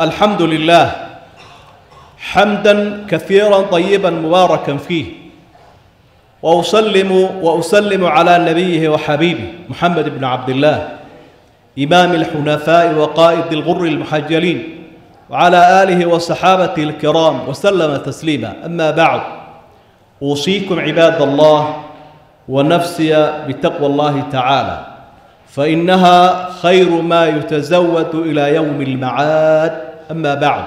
الحمد لله حمدا كثيرا طيبا مباركا فيه. وأسلم وأسلم على نبيه وحبيبه محمد بن عبد الله إمام الحنفاء وقائد الغر المحجلين وعلى آله وصحابته الكرام وسلم تسليما. أما بعد أوصيكم عباد الله ونفسي بتقوى الله تعالى فإنها خير ما يتزود إلى يوم المعاد. ama bacd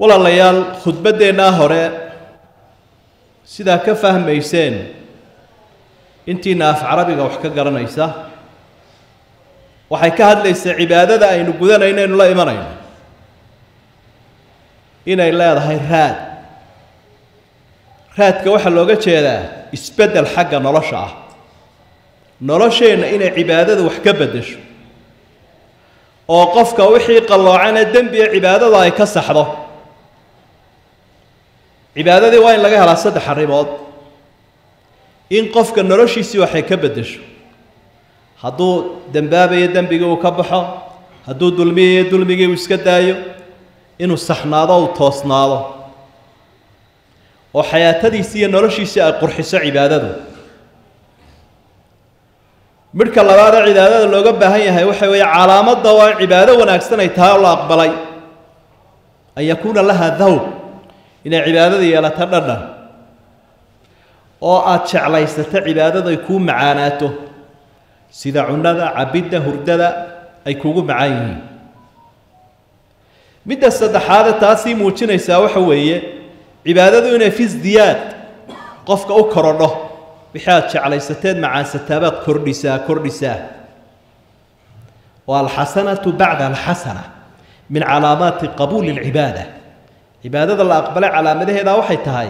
walaalayaal khudbaddeennaa hore sidaa ka fahmayseen intiina af carabiga wax ka garanaysa waxay ka hadlaysaa cibaadada aynu gudanayno aynu la imanayno inay leedahay raad raadka waxaa looga jeedaa isbeddel xagga nolosha ah nolosheenna inay cibaadada wax ka beddesho oo qofka wixii qalloocana dembiga cibaadada ay ka saxdo. Cibaadadii waa in laga helaa saddex arrimood. In qofka noloshiisii waxay ka beddesho. Hadduu dembaabayo dembigii uu ka baxo hadduu dulmiyayo dulmigii uu iska daayo inuu saxnaado uu toosnaado. Oo xayaatadiisii iyo noloshiisii ay qurxiso cibaadadu midhka labaadee cibaadada looga baahan yahay waxa weeye calaamadda waa cibaado wanaagsan ay tahay oo la aqbalay. An yakuuna laha dawb inay cibaadada yeelato dhadhan. Oo aada jeclaysato cibaadadu ay kuu macaanaato. Sida cunnada cabidda hurdada ay kuugu macaan yihiin. Midda saddexaade taasii muujinaysaa waxa weeye cibaadadu inay fi sdiyaad qofka u korodho wixii aad jeclaysateed macaansataabaad kordhisaa kordhisaa oo alxasanatu bacda alxasana min calaamaati qabuuli alcibaada. Cibaadada la aqbalay calaamadaheeda waxay tahay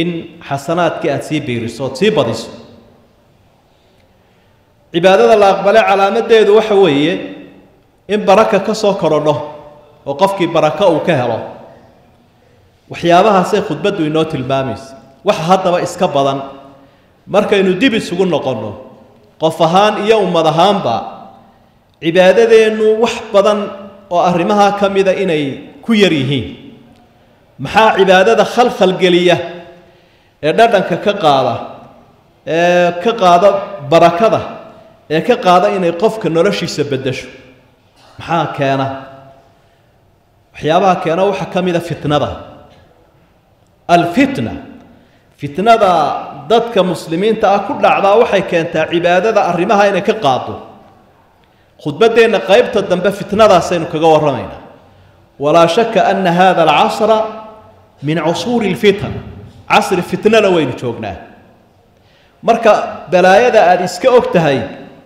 in xasanaadkii aada sii biiriso ood sii badiso. Cibaadada la aqbalay calaamadeedu waxa weeye in baraka ka soo korodho oo qofkii barako uu ka helo. Waxyaabahaasay khudbaddu inoo tilmaamaysa. Waxa haddaba iska badan markaynu dib isugu noqonno qof ahaan iyo ummad ahaanba cibaadadeennu wax badan oo arrimahaa ka mida inay ku yar yihiin. Maxaa cibaadada khalkhalgeliya ee dhadhanka ka qaada ee ka qaada barakada ee ka qaada inay qofka noloshiisa beddesho? Maxaa keena? Waxyaabaha keena waxaa ka mida fitnada. Alfitna fitnada dadka muslimiinta ah ku dhacdaa waxay keentaa cibaadada arrimaha inay ka qaado khudbaddeenna qaybta dambe fitnadaasaynu kaga warramaynaa. Walaa shaka ana hada alcasra min cusuuri اlfitan casri fitnana waynu joognaa. Marka balaayada aada iska og tahay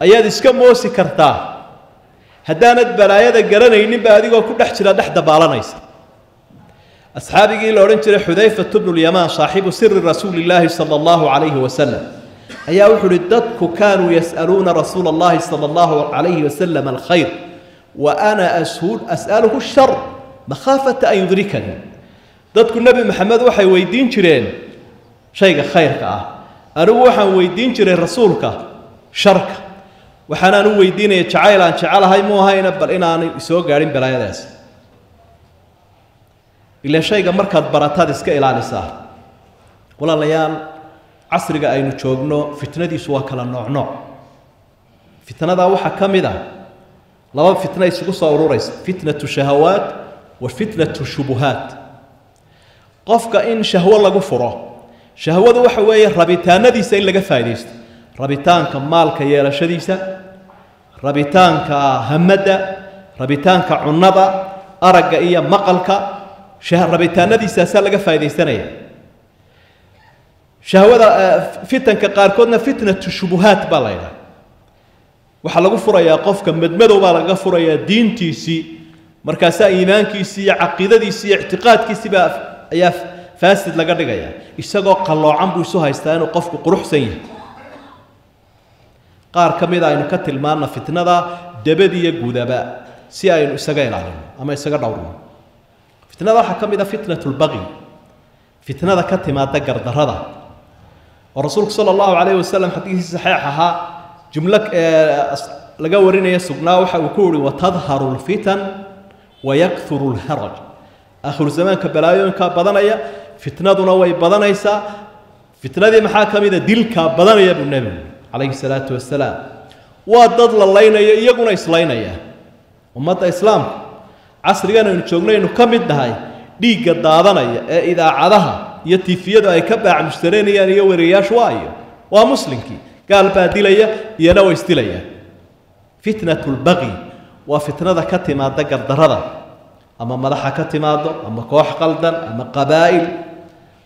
ayaad iska moosi kartaa. Haddaanad balaayada garanayninba adigoo ku dhex jira dhex dabaalanaysa asxaabigii la odhan jiray xudayfatu bnu lyamaan saaxibu siri rasuuli illaahi sala allahu calayhi wasalam ayaa wuxuu uhi dadku kaanuu yas'aluuna rasuula allahi sala allahu calayhi wasalam alkhayr wa ana as'aluhu shar makhaafata an yudrikanii dadku nebi maxamed waxay weydiin jireen shayga khayrka ah anigu waxaan weydiin jiray rasuulka sharka waxaanaan u weydiinaya jacayl aan jecelahay mu ahayna bal inaanay soo gaadhin balaayadaas ila shayga markaad barataad iska ilaalisaa. Walaalayaal casriga aynu joogno fitnadiisu waa kala nooc nooc fitnadaa waxaa ka mid ah laba fitna isugu soo ururaysa fitnatu shahawaat wa fitnatu shubuhaat. Qofka in shahwo lagu furo shahwadu waxa weeye rabitaanadiisa in laga faaidaysto rabitaanka maalka yeelashadiisa rabitaanka hamadda rabitaanka cunnada aragga iyo maqalka rabitaanadiisaasaa laga faaidaysanaya shahwada fitanka qaarkoodna fitnatu shubuhaat baa la ydhaha waxaa lagu furayaa qofka madmadow baa laga furayaa diintiisii markaasaa iimaankiisii caqiidadiisii iyo ayaa faasid laga dhigaya isagoo qalloocan buu isu haystaa inuu qofku quruxsan yahay. Qaar ka mida aynu ka tilmaanna fitnada dabadiyo gudaba si aynu isaga ilaalino ama isaga dhowrno fitnada waxaa ka mid a fitnatu lbaqi fitnada ka timaada gardarrada. Oo rasuulku sala allahu calayhi wasalam xadiiskii saxiix ahaa jumlo laga warinaya sugnaa waxa uu ku uhi watadharu lfitan wayakuru lharaj aakhiru zamaanka balaayooyinkaa badanaya fitnaduna way badanaysaa. Fitnadii maxaa ka mida dilkaa badanaya buu nebigu calayhi salaatu wasalaam waa dad la laynaya iyaguna islaynaya ummadda islaamka casrigan aynu joognaynu ka mid nahay dhiigga daadanaya ee idaacadaha iyo tifiyadu ay ka baac mushtareynayaan iyo weriyayaashu waayo waa muslimkii gaal baa dilaya iyana way isdilayaan fitnatu lbaqi waa fitnada ka timaada gardarrada ama madaxa ka timaado ama koox qaldan ama qabaa'il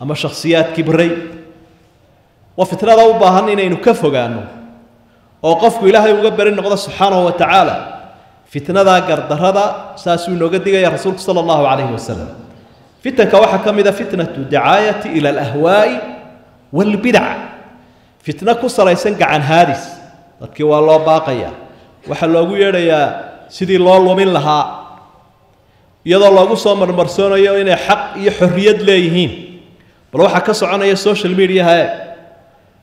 ama shakhsiyaad kibray waa fitnada u baahan inaynu ka fogaano oo qofku ilaahay uga beri noqdo subxaanahu wa tacaala fitnadaa gardarrada saasuu inooga digaya rasuulku sala allahu calayhi wasalam fitanka waxaa ka mida fitnatu dacaayati ila alahwaa'i waalbidac fitno ku salaysan gacan haadis dadkii waa loo baaqaya waxaa loogu yeedhayaa sidii loo lumin lahaa iyadoo loogu soo marmarsoonayo inay xaq iyo xorriyad leeyihiin bal waxaa ka soconaya social mediahae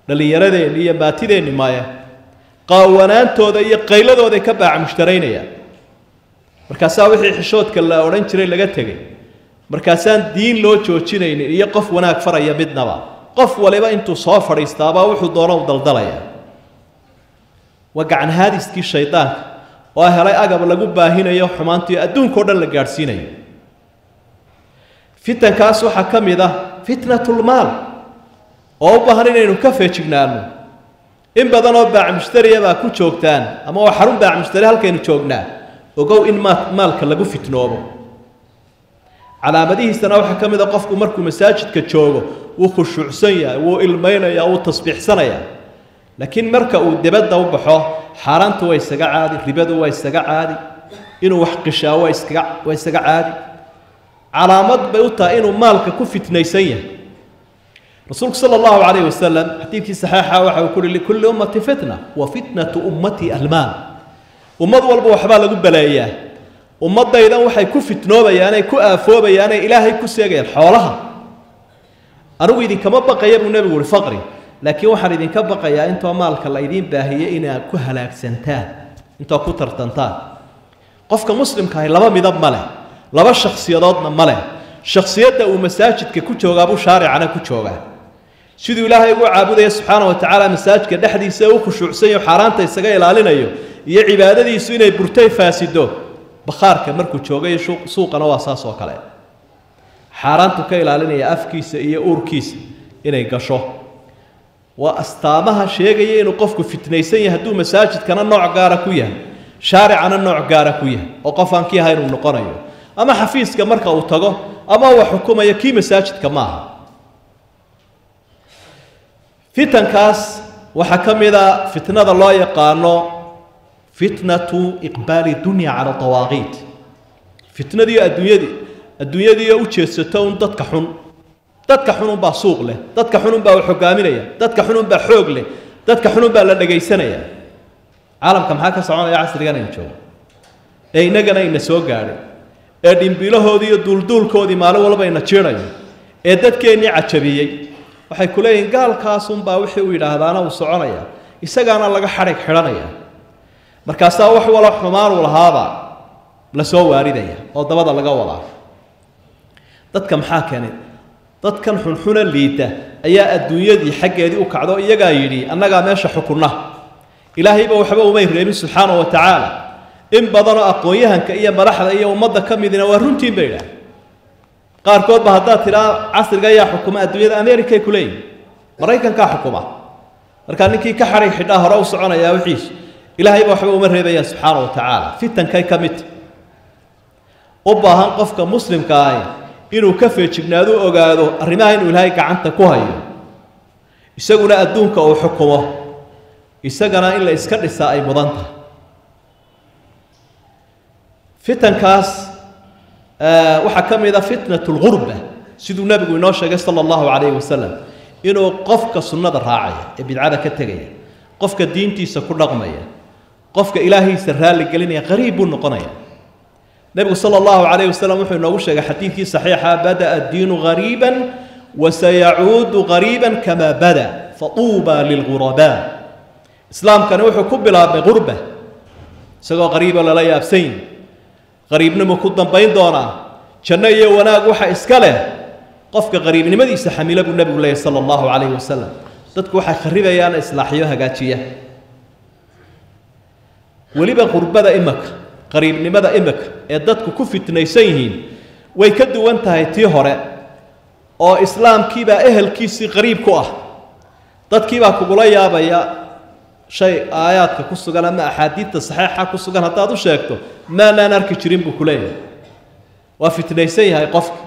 dhallinyaradeenni iyo maatideenni maya qaawanaantooda iyo qayladooday ka baaca mushtaraynayaan markaasaa wixii xishoodka la odhan jiray laga tegay markaasaan diin loo joojinaynin iyo qof wanaag faraya midnaba. Qof waliba intuu soo fadhiistaabaa wuxuu doono daldalaya. Waa gacan haadiskii shaydaanka oo helay agab lagu baahinayo xumaantii adduunka o dhan la gaadhsiinayo. Fitankaas waxaa ka mid ah fitnatulmaal oo u baahan inaynu ka feejignaano in badan oo baac mushtariya baa ku joogtaan ama waa xarun baac mushtari halkaynu joognaa ogow in maa maalka lagu fitnoobo. Calaamadihiisana waxaa ka mid a qofku markuu masaajidka joogo wuu khushuucsan yahay wuu ilmaynaya wuu tasbiixsanaya laakiin marka uu dibadda u baxo xaaraantu waa isaga caadi ribadu waa isaga caadi inuu wax qishaa waa iskaga waa isaga caadi. Calaamad bay u tahay inuu maalka ku fitnaysan yahay. Rasuulku sala allahu calayhi wasalam xadiidkii saxiixa waxa uu kuhi likulli ummati fitna wa fitnatu ummati almaal ummad walba waxbaa lagu baleeyaa ummadaydan waxay ku fitnoobayaanay ku aafoobayaanay ilaahay ku seegayaan xoolaha. Anigu idinkama baqaya buu nebigu uhi faqri. Laakiin waxaan idinka baqayaa intoo maalka la baahiyey inaad ku halaagsantaan intoo ku tartantaan qofka muslimkaahi laba midab ma leh laba shakhsiyadoodna ma leh. Shakhsiyadda uu masaajidka ku joogaabuu shaaricana ku joogaa. Siduu ilaahay ugu caabudaya subxaana wa tacaala masaajidka dhexdiisa u khushuucsanyo xaaraanta isaga ilaalinayo iyo cibaadadiisu inay burtay faasido bakhaarka markuu joogayo suuqana waa saas oo kale. Xaaraantu ka ilaalinaya afkiisa iyo uurkiisa inay gasho. Waa astaamaha sheegaya inuu qofku fitnaysan yahay hadduu masaajidkana nooc gaara ku yahay shaaricana nooc gaara ku yahay oo qof aan kii ahayn uu noqonayo. Ama xafiiska marka uu tago ama uu xukumayo kii masaajidka maaha fitankaas waxaa ka mid a fitnada loo yaqaano fitnatu iqbaali dunya cala dawaaqiit fitnadii adduunyadii adduunyadiioo u jeedsato un dadka xun. Dadka xununbaa suuq leh dadka xununbaa hogaaminaya dadka xununbaa xoog leh dadka xununbaa la dhegaysanaya caalamka maxaa ka soconaya casrigan aynu joogo? Ee innagana ina soo gaadhay ee dhimbilahoodii iyo duulduulkoodii maalin walba ina jiidayo ee dadkeennii cajabiyey. Waxay ku leeyihiin gaalkaasunbaa wixii uu yidhaahdaana uu soconaya. Isagaana laga xadhig xidhanaya markaasaa wax walo xumaanuu lahaaba la soo waaridaya oo dabada laga wadaa dadka maxaa keenay dadkan xunxuna liita ayaa adduunyadii xaggeedii u kacdo iyagaa yidhi annagaa meesha xukunna ilaahayba waxba umay reebin subxaana wa tacaala in badanoo aqoon-yahanka iyo madaxda iyo ummadda ka midina waa runtiin bay idhaah qaarkoodba haddaad tidhaa casriga ayaa xukuma adduunyada americay ku leeyihin maraykankaa xukuma markaa ninkii ka xadhay xidhaa hore u soconayaa wixiisu ilaahayba waxba uma reebayaan subxaana wa tacaala fitankay ka midta u baahan qofka muslimka ahi inuu ka feejignaado u ogaado arrimaha inuu ilaahay gacanta ku hayo. Isaguna adduunka uu xukumo. Isagana in la iska dhisaa ay mudan tahay. Fitankaas waxaa ka mid a fitnat lgurba siduu nebigu inoo sheegay sala allahu calayhi wasalam inuu qofka sunnada raacaya ee bidcada ka tegaya qofka diintiisa ku dhaqmaya qofka ilaahiisa raalli gelinaya qariib buu noqonaya. Nebigu sala allahu calayhi wasalam wuxuu inoogu sheegay xadiidkii saxiixa bada'a addiinu gariiban wasayacuudu gariiban kamaa bada fatuuba lilghurabaa islaamkani wuxuu ku bilaabmay gurba isagoo qariiboo lala yaabsan yihi qariibnimu ku dambayn doonaa? Janno iyo wanaag waxa iska leh. Qofka qariibnimadiisa xamila buu nebigu leeyahy sala allahu calayhi wasalam dadku waxay kharibayaan islaaxiyo hagaajiya weliba qurbada imaka qariibnimada imika ee dadku ku fitnaysan yihiin way ka duwan tahay tii hore oo islaamkiibaa ehelkiisii qariib ku ah. Dadkiibaa kugula yaabaya shay aayaadka ku sugan ama axaadiidta saxiixa ku sugan haddaad u sheegto maanaan arki jirin buu ku leeyahay. Waa fitnaysan yahay qofka.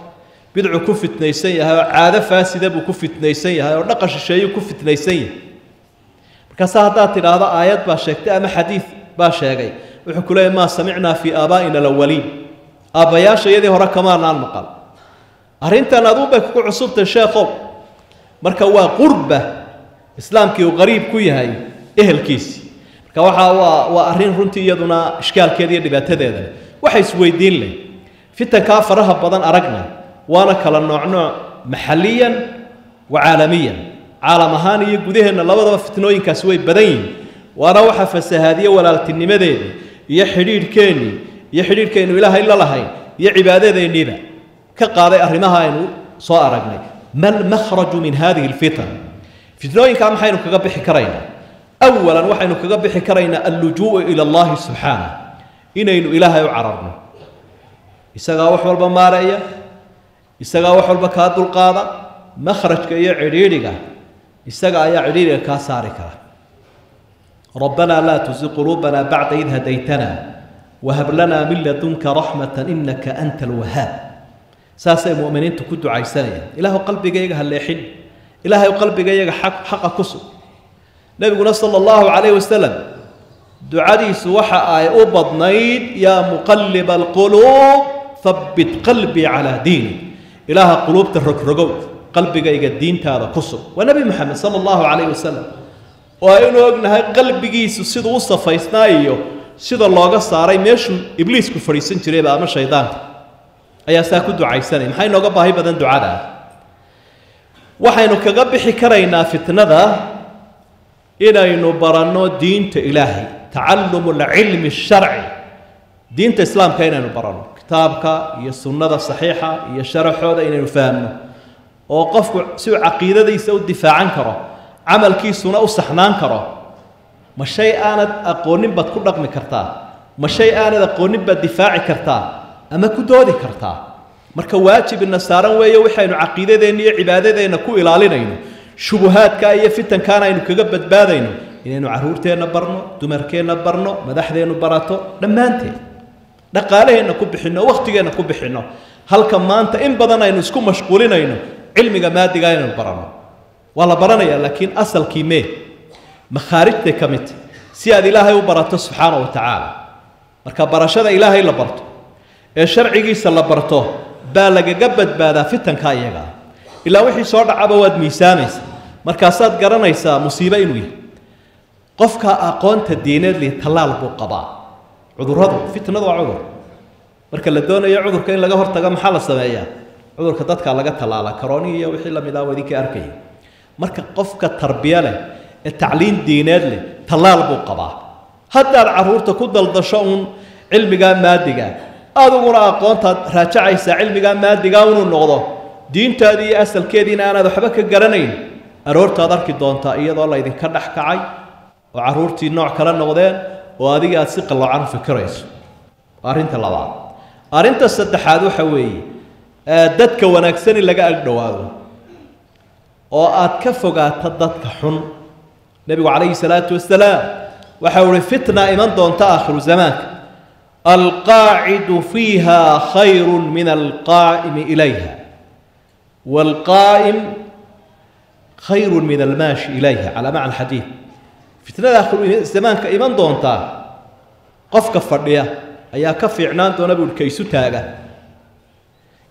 Bidcu ku fitnaysan yahay oo caado faasida buu ku fitnaysan yahay oo dhaqan shisheeyuu ku fitnaysan yahay. Markaase haddaad tidhaahdo aayad baa sheegtay ama xadiid baa sheegay. Wuxuu ku leeyahy maa samicnaa fii aabaa'ina alawaliin aabbayaasha iyadii hore kamaanaan maqal. Arrintan aduun bay kugu cusubtay sheekhow marka waa qurba islaamkii uu qariib ku yahay ehelkiisii marka waxaa waa waa arrin runtii iyaduna ishkaalkeeda iyo dhibaatadeeda leh. Waxa isweydiin leh fitankaa faraha badan aragna waana kala nooc nooc maxalliyan wa caalamiyan. Caalam ahaan iyo gudaheenna labadaba fitnooyinkaasi way badan yihiin وروح فسهادية ولا التنمذين يحرير كاني يحرير كاني ولا هاي الله هاي. يعبادة ذي نيبا كقاضي أرمها إنه صار أجنك ما المخرج من هذه الفتن؟ في ذلك كام حين كغب حكرينا أولا وحين كغب حكرينا اللجوء إلى الله سبحانه. إن إنه إله يعررنا يسقى وحول بمارية يسقى وحول بكاتل القاضي. مخرج كي يعريرك يسقى يعريرك كاساركه ربنا لا تزغ قلوبنا بعد إذ هديتنا. وهب لنا من لدنك رحمة إنك أنت الوهاب. ساسي مؤمنين تكد عيسانيا إله قلبك يجها الليحين إله قلبك يجها حق حق كسو. نبينا صلى الله عليه وسلم دعادي سوحة آية أبضنيد يا مقلب القلوب ثبت قلبي على ديني. إله قلوب ترك رقوت قلبك يجها الدين تهذا كسو. ونبي محمد صلى الله عليه وسلم oo aynu ognahay qalbigiisu siduu u safaysnaa iyo sida looga saaray meeshuu ibliisku fadhiisan jirayba ama shaydaanka ayaa saa ku ducaysanaya maxay nooga baahi badan ducada? Waxaynu kaga bixi karaynaa fitnada inaynu baranno diinta ilaahay tacalumu alcilmi sharci. Diinta islaamka inaynu baranno kitaabka iyo sunnada saxiixa iyo sharaxooda inaynu fahamno oo qofku si uu caqiidadiisa u difaacan karo camalkiisuna u saxnaan karo. Ma shay aanad aqoonin baad ku dhaqmi kartaa? Ma shay aanad aqoonin baad difaaci kartaa? Ama ku doodi kartaa? Marka waajibina saaran weeye waxaynu caqiidadeenna iyo cibaadadeenna ku ilaalinayno. Shubuhaadka iyo fitankaana aynu kaga badbaadayno. Inaynu carruurteenna barno dumarkeenna barno madaxdeennu barato dhammaanteed. Dhaqaalaheenna ku bixinno wakhtigeenna ku bixinno. Halka maanta in badan aynu isku mashquulinayno. Cilmiga maadiga inaynu baranno waa la baranayaa laakiin asalkii mee. Makhaarijtay ka mid tahy si aad ilaahay u barato subxaana wa tacaala marka barashada ilaahay la barto ee sharcigiisa la barto baa lagaga badbaadaa fitanka iyaga. Ah ilaa wixii soo dhacaba waad miisaamaysaa markaasaad garanaysaa musiibo inuu yahay. Qofka aqoonta diineed lih tallaal buu qabaa. Cudurradu fitnadu waa cudur. Marka la doonayo cudurka in laga hortago maxaa la sameeyaa? Cudurka dadka laga tallaala karooni iyo wixii la mid ah waa idinka arkaya marka qofka tarbiya leh ee tacliin diineed leh tallaal buu qabaa. Haddaad carruurta ku daldasho uun cilmigaa maadiga adiguna aqoontaad raajacaysaa cilmigaa maadigaa inuu noqdo. Diintaadii iyo asalkeediina aanaad waxba ka garanayn. Aroortaad arki doontaa iyadoo laydinka dhex kacay oo carruurtii nooc kale noqdeen oo adiga aad si qalloocan u fikirayso. Waa arrinta labaad. Arrinta saddexaad waxa weeye dadka wanaagsan in laga ag dhowaado oo aad ka fogaato dadka xun. Nebigu calayhi salaatu wasalaam waxa uhi fitna iman doonta aakhiru zamaanka. Alqaacidu fiiha khayru min alqaa'imi ilayha. Waalqaa'im khayru min almaashi ilayha. Calaa macna alxadiid. Fitnada aakhiru zamaanka iman doontaa qofka fadhiya ayaa ka fiicnaan doona buuhi kaysu taaga.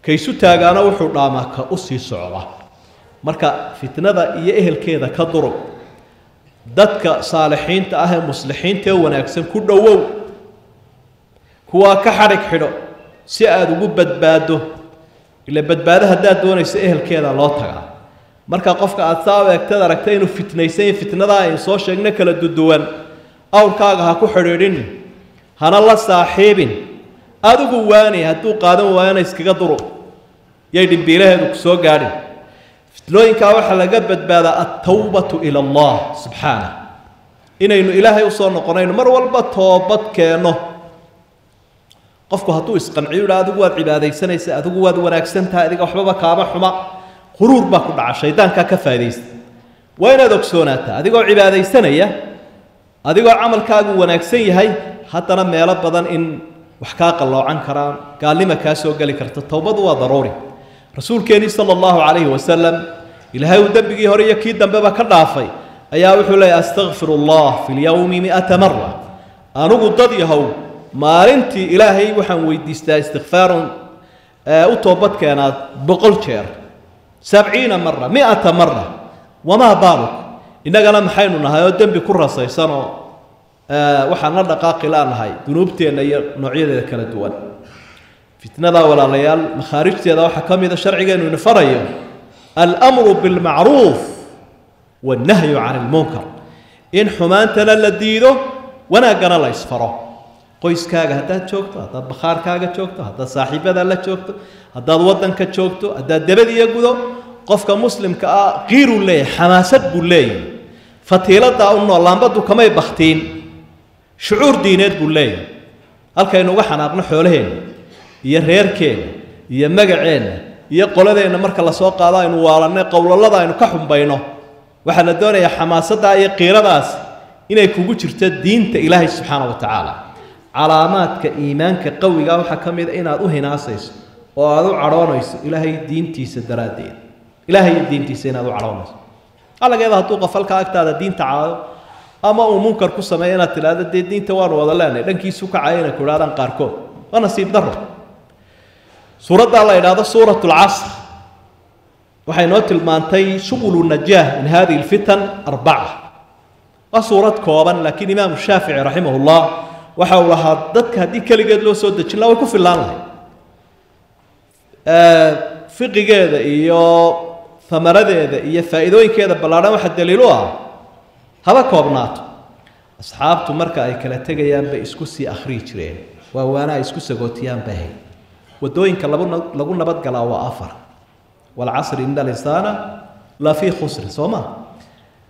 Kaysu taagaana wuxuu dhaamaa ka u socda marka fitnada iyo ehelkeeda ka durug dadka saalixiinta ah ee muslixiinta ee wanaagsan ku dhowow kuwaa ka xadhig xidho si aada ugu badbaado ila badbaado haddaad doonayso ehelkeeda loo tagaa. Marka qofka aad saa u eegtad aragta inuu fitnaysan yahay fitnadaa aynu soo sheegno kala duduwan awrkaaga ha ku xidhiidhin hana la saaxiibin. Adigu waani hadduu qaadan waayana iskaga duru yay dhimbiilaheedu ku soo gaadhin fitnooyinkaa waxaa laga badbaadaa altawbatu ila allah subxaanah inaynu ilaahay u soo noqonayno mar walba toobad keenno qofku hadduu isqanciyo yidha adigu waad cibaadaysanaysa adigu waad wanaagsan tahay adiga waxbaba kaama xuma. Quruur baa ku dhaca shaydaankaa ka faa'idaysta. Waa inaad ogsoonaataa adigoo cibaadaysanaya adigoo camalkaagu wanaagsan yahay haddana meelo badan in wax kaa qalloocan karaan gaalnima kaa soo geli karta. Towbadu waa daruuri rasuulkeennii sala allahu calayhi wasalam ilaahay uu dembigii hore iyo kii dambeba ka dhaafay ayaa wuxuu leeyahy astakfir allah fi lyowmi mi'ata mara anigu dad yahow maalintii ilaahay waxaan weydiistaa istikfaarun u toobad keenaad boqol jeer. Sabciina mara mi'ata mara wamaa baaluk? Innagana maxaynu nahay oo dembi ku rasaysanoo waxaan la dhaqaaqi laanahay dunuubteenna iyo noocyadeeda kala duwan فتنها ولاليال مخارجتي هذا حكمي ذا شرعي إنه نفري الأمر بالمعروف والنهي عن المنكر. إن حمان تلا لديده وأنا قرأ الله يسفره. قيس كاغا هتا تشوكتا هتا بخار كاغا تشوكتا هتا صاحب هذا لا تشوكتا هتا الوطن كتشوكتا هتا دبل يقولوا قف كمسلم كأ غير الله حماسة بولي. فتيلا دا أن الله كما يبختين شعور دينات بولي. هل كاينو واحد أنا حولهين iyo reerkeenna iyo magaceenna iyo qoladeenna marka la soo qaado aynu waalanay qowlalada aynu ka xumbayno. Waxaa la doonayaa xamaasaddaa iyo qiiradaas inay kugu jirto diinta ilaahay subxaana wa tacaala. Calaamaadka iimaanka qawiga waxaa ka mid a inaad u hinaasayso oo aad u cadhoonayso ilaahay diintiisa daraaddeed. Ilaahay diintiisa inaad u cadhoonayso. Allageeda hadduu qof halkaa agtaada diinta caado ama uu munkar ku sameeyo inaad tidhaahdo dee diinta waanu wada leenahay dhankiisu kacaya inay ku idhahdaan qaarkood waa nasiib darro suuraddaa la idhaahdo suurat lcasr waxay noo tilmaantay shugulu najaah min hadihi lfitan arbaca. Waa suurad kooban laakiin imaamu shaafici raximah llah waxa uu lahaa dadka haddii keligeed loo soo dejin laha way ku fillaan lahay fiqigeeda iyo amaradeeda iyo faa'iidooyinkeeda ballaadhan waxaa daliil u ah. Haba koobnaato. Asxaabtu marka ay kala tegayaan bay isku sii akhriyi jireen. Waa waana ay isku sagootiyaan waddooyinka lagu nabadgalaa waa afar. Walcasri ina alinsaana la fii khusrin soo ma?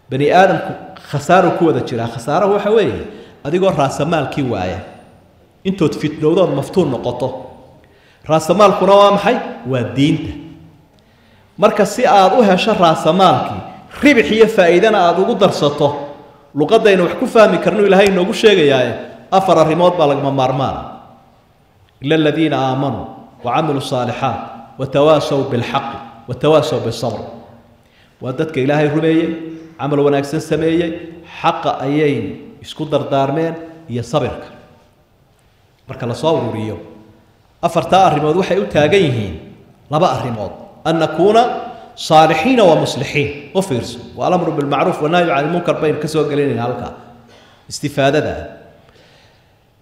Bani aadamku khasaaro ku wada jiraa. Khasaarahu waxa weeye adigoo raasamaalkii waaya intood fitnowdood maftuun noqoto. Raasamaalkuna waa maxay? Waa diinta. Marka si aad u hesho raasamaalkii ribix iyo faa'iidana aada ugu darsato luqadaynu wax ku fahmi karno ilaahay inoogu sheegayaaye afar arrimood baa lagama maarmaana ila aladiina aamanuu wacamiluu saalixaat watawaasaw bilxaqi watawaasaw bisabr waa dadka ilaahay rumeeyey camal wanaagsan sameeyey xaqa ayay isku dardaarmeen iyo sabirka. Marka la soo ururiyo afartaa arrimood waxay u taagan yihiin laba arrimood. An nakuuna saalixiina wa muslixiin. U fiirso. Waa alamru bilmacruuf wanahyu can ilmunkar baynu ka soo gelinayna halkaa istifaadada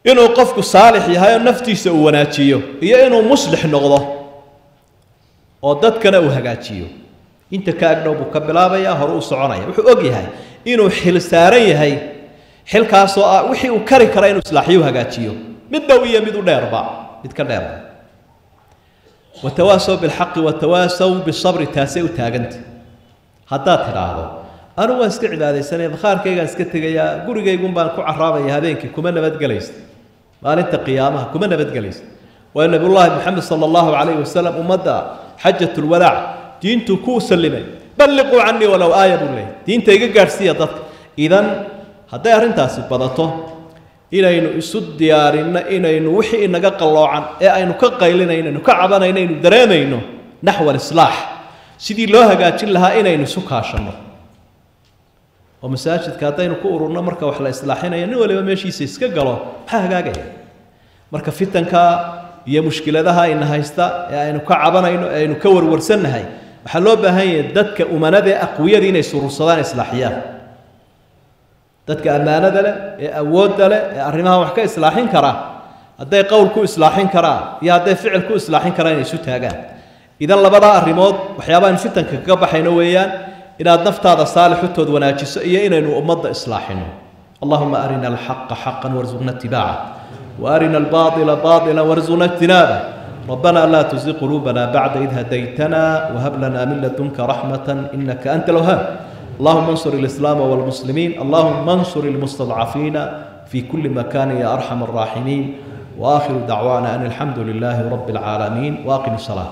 inuu qofku saalix yahay oo naftiisa uu wanaajiyo iyo inuu muslix noqdo oo dadkana uu hagaajiyo. Inta ka agdhow buu ka bilaabayaa hore uu soconaya. Wuxuu og yahay inuu xil saaran yahay xilkaasoo ah wixii uu kari kara inuu islaaxiyo hagaajiyo. Mid dhow iyo mid u dheerba mid ka dheerba. Watawaasaw bilxaqi watawaasaw bisabri taasay u taaganta haddaad tidhaahdo anugu waan iska cibaadaysanaya bakhaarkaygaan iska tegayaa gurigaygun baan ku caraabaya habeenkii kuma nabadgelaysa maalinta qiyaamaha kuma nabadgelaysa waa nabiyullaahi moxamed sala allahu calayhi wasalam ummadda xajatulwadaac diintuu kuu sallimay. Balliquu canii walow aaya buu leeyay diinta iga gaadhsiiya dadka. Idan hadday arrintaasi badato inaynu isu diyaarinno inaynu wixii inaga qalloocan ee aynu ka qaylinayno aynu ka cabanayno aynu dareemayno naxwa alislaax sidii loo hagaajin lahaa inaynu isu kaashanno oo masaajidka haddaynu ku ururno marka wax la islaaxinayo nin waliba meeshiisa iska galo maxaa hagaagaya marka fitanka iyo mushkiladaha ina haysta ee aynu ka cabanayno ee aynu ka warwarsannahay waxaa loo baahan yahay dadka umanada ee aqwiyada inay surursadaan islaaxiyaan dadka ammaanada leh ee awoodda leh ee arrimaha wax ka islaaxin kara hadday qowl ku islaaxin karaan iyo hadday ficil ku islaaxin karaan inay isu taagaan. Idan labadaa arrimood waxyaabahan fitanka kaga baxayno weeyaan inaad naftaada saalixutood wanaajiso iyo inaynu ummadda islaaxino allahuma arina alxaqa xaqan warzuqna itibaaca وأرنا الباطل باطلا وارزقنا اجتنابه. ربنا لا تزغ قلوبنا بعد إذ هديتنا وهب لنا من لدنك رحمة إنك أنت الوهاب. اللهم انصر الإسلام والمسلمين. اللهم انصر المستضعفين في كل مكان يا أرحم الراحمين. وآخر دعوانا أن الحمد لله رب العالمين. وأقم الصلاة.